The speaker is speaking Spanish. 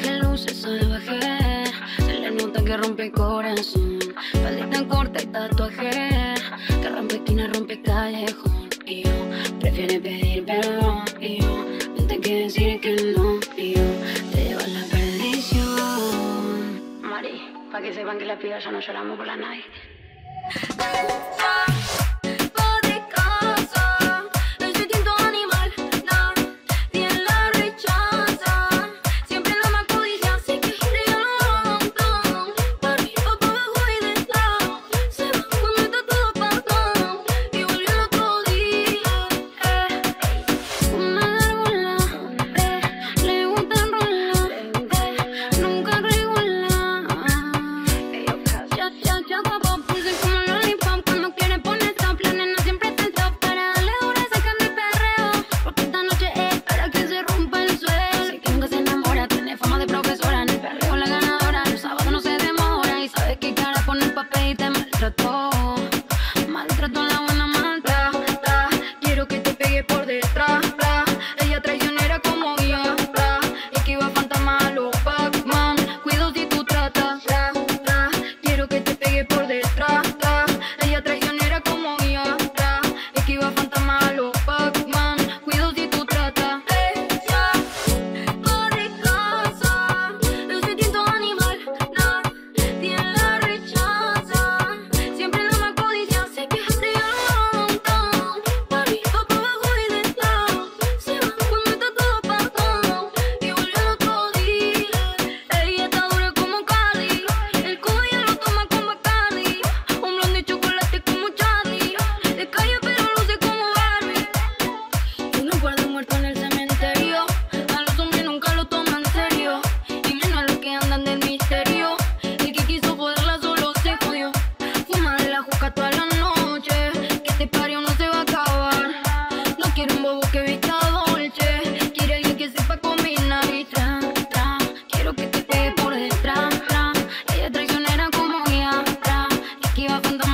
baje luces salvaje. Se le nota que rompe corazón. Maldita corta y tatuaje. Que rompe esquina, rompe callejón. Y yo prefiero pedir perdón. Y yo no te quiero decir que no. Y yo te llevo a la perdición. Mari, para que sepan que las pibas ya no lloramos por la nadie. llega the